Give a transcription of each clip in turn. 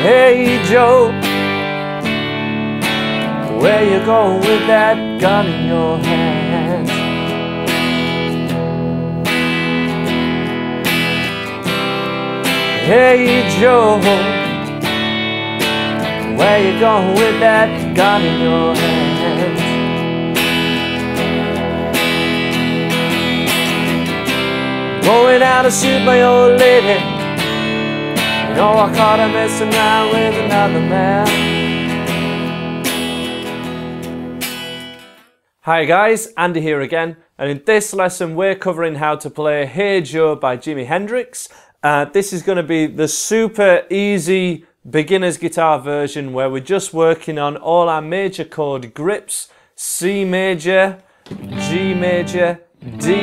Hey Joe, where you going with that gun in your hand? Hey Joe, where you going with that gun in your hand? Going out to shoot my old lady. I caught her with another man. Hi guys, Andy here again, and in this lesson we're covering how to play Hey Joe by Jimi Hendrix. Uh, this is going to be the super easy beginner's guitar version where we're just working on all our major chord grips, C major, G major, D,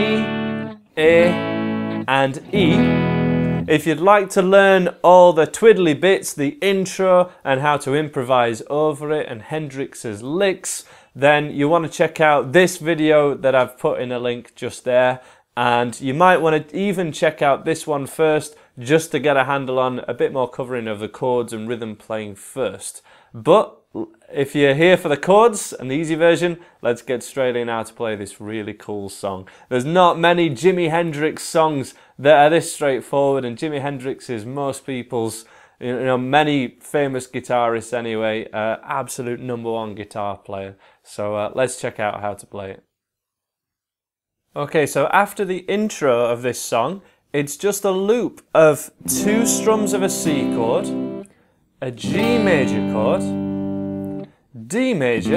A, and E. Mm-hmm. If you'd like to learn all the twiddly bits, the intro and how to improvise over it and Hendrix's licks, then you want to check out this video that I've put in a link just there. And you might want to even check out this one first just to get a handle on a bit more covering of the chords and rhythm playing first. But if you're here for the chords and the easy version, let's get straight in how to play this really cool song. There's not many Jimi Hendrix songs that are this straightforward, and Jimi Hendrix is most people's, you know, many famous guitarists anyway, uh, absolute number one guitar player. So uh, let's check out how to play it. Okay, so after the intro of this song, it's just a loop of two strums of a C chord, a G major chord, D major,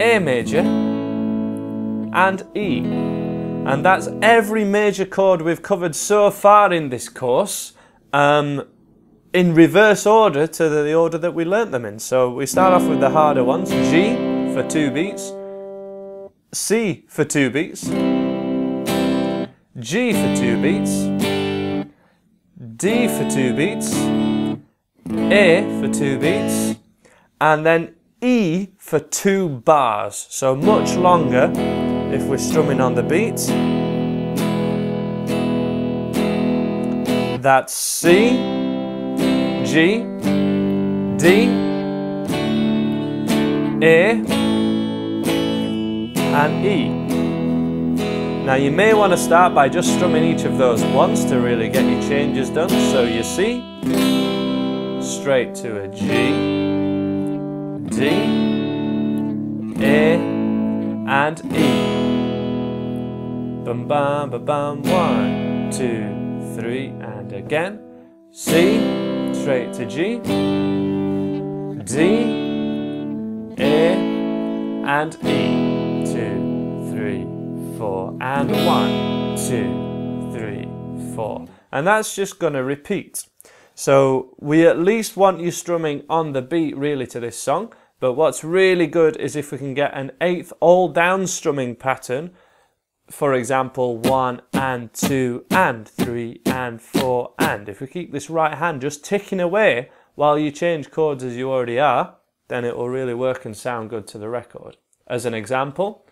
A major, and E. And that's every major chord we've covered so far in this course, um, in reverse order to the order that we learnt them in. So we start off with the harder ones, G for two beats, C for two beats, G for two beats, D for two beats, A for two beats, and then E for two bars, so much longer if we're strumming on the beat. That's C, G, D, A, and E. Now you may want to start by just strumming each of those once to really get your changes done. So you see, straight to a G, D, A, and E. Bum bum ba bum, one, two, three, and again. C, straight to G, D, A, and E. Two, three, four, and one, two, three, four. And that's just going to repeat. So we at least want you strumming on the beat really to this song. But what's really good is if we can get an eighth all down strumming pattern, for example, one and two and three and four and. If we keep this right hand just ticking away while you change chords as you already are, then it will really work and sound good to the record. As an example,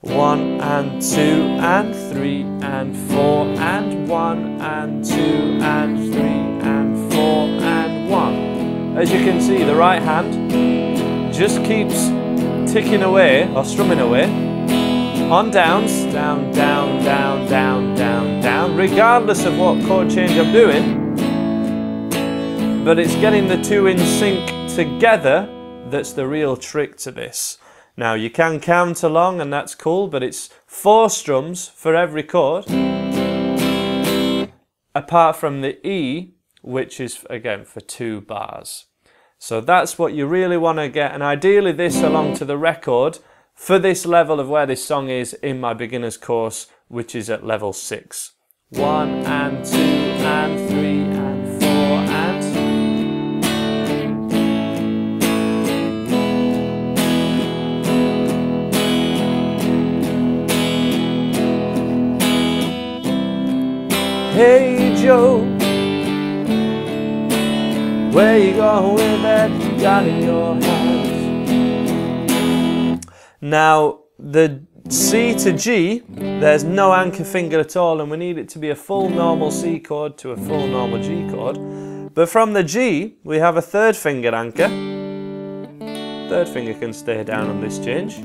one and two and three and four and one and two and three and four and one. As you can see, the right hand just keeps ticking away or strumming away on downs, down, down, down, down, down, down, regardless of what chord change I'm doing. But it's getting the two in sync together that's the real trick to this. Now you can count along and that's cool, but it's four strums for every chord, apart from the E, which is again for two bars. So that's what you really want to get, and ideally this along to the record for this level of where this song is in my beginner's course, which is at level 6. 1 and 2 and 3 and 4 and... Hey Joe where you going with that in your hand? Now, the C to G, there's no anchor finger at all, and we need it to be a full normal C chord to a full normal G chord. But from the G, we have a third finger anchor. Third finger can stay down on this change.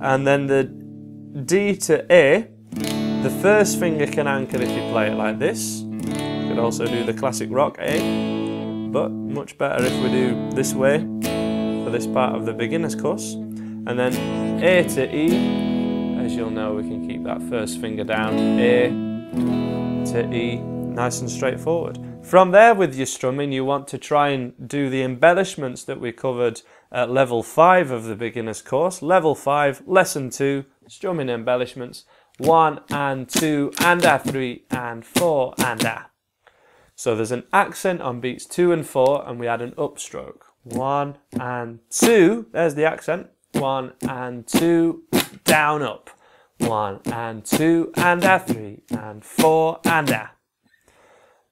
And then the D to A, the first finger can anchor if you play it like this. Could also do the classic rock A, but much better if we do this way for this part of the beginner's course. And then A to E, as you'll know, we can keep that first finger down, A to E, nice and straightforward. From there with your strumming, you want to try and do the embellishments that we covered at level 5 of the beginner's course. Level 5, lesson 2, strumming embellishments one and two and a three and four and a. So there's an accent on beats two and four and we add an upstroke. One and two, there's the accent. One and two, down up. One and two and a three and four and a.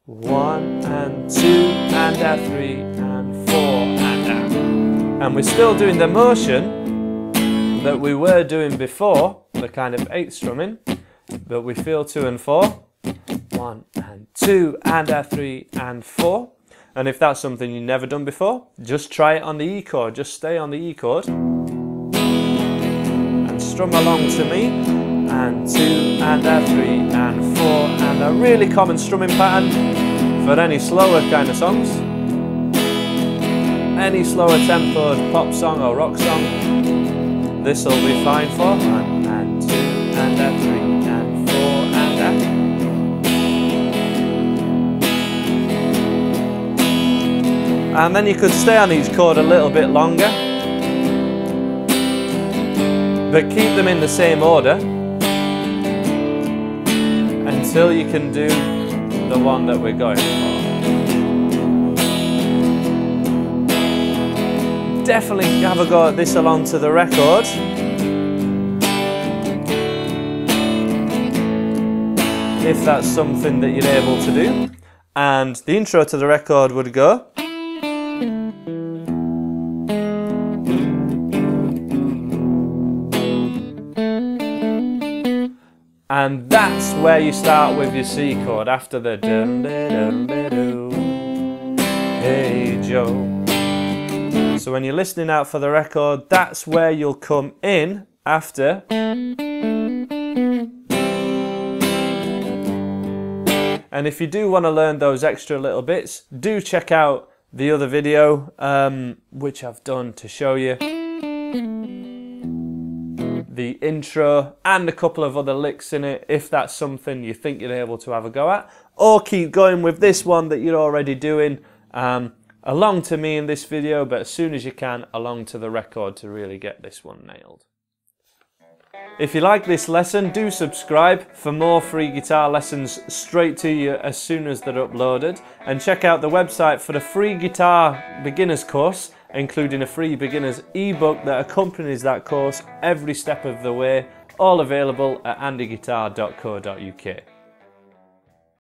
One and two and a three and four and a. And we're still doing the motion that we were doing before, the kind of eighth strumming, but we feel two and four. One and two and a three and four. And if that's something you've never done before, just try it on the E chord. Just stay on the E chord and strum along to me. And two and a three and four and a really common strumming pattern for any slower kind of songs. Any slower tempoed pop song or rock song, this will be fine for one and two and a three And then you could stay on each chord a little bit longer. But keep them in the same order until you can do the one that we're going for. definitely have a go at this along to the record. If that's something that you're able to do. And the intro to the record would go. And that's where you start with your C chord after the dum dum Hey Joe. So when you're listening out for the record, that's where you'll come in after. And if you do want to learn those extra little bits, do check out the other video, um, which I've done to show you the intro and a couple of other licks in it if that's something you think you're able to have a go at or keep going with this one that you're already doing um, along to me in this video, but as soon as you can, along to the record to really get this one nailed. If you like this lesson, do subscribe for more free guitar lessons straight to you as soon as they're uploaded. And check out the website for the free guitar beginners course, including a free beginners ebook that accompanies that course every step of the way, all available at andyguitar.co.uk.